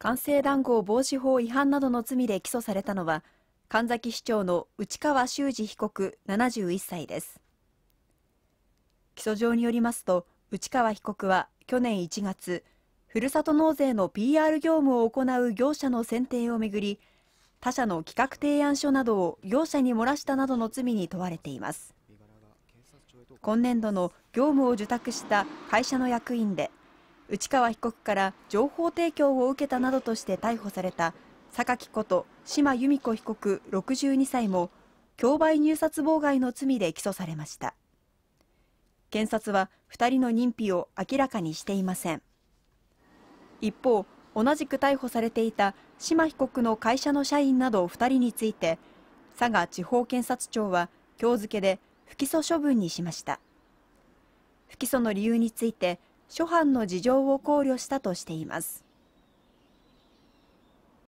官製談合防止法違反などの罪で起訴されたのは、神崎市長の内川修司被告71歳です。起訴状によりますと、内川被告は去年1月、ふるさと納税の PR 業務を行う業者の選定をめぐり、他社の企画提案書などを業者に漏らしたなどの罪に問われています。今年度の業務を受託した会社の役員で、内川被告から情報提供を受けたなどとして逮捕された榊こと島由美子被告62歳も競売入札妨害の罪で起訴されました。検察は2人の認否を明らかにしていません。一方同じく逮捕されていた島被告の会社の社員など2人について佐賀地方検察庁は今日付で不起訴処分にしました。不起訴の理由について諸般の事情を考慮したとしています。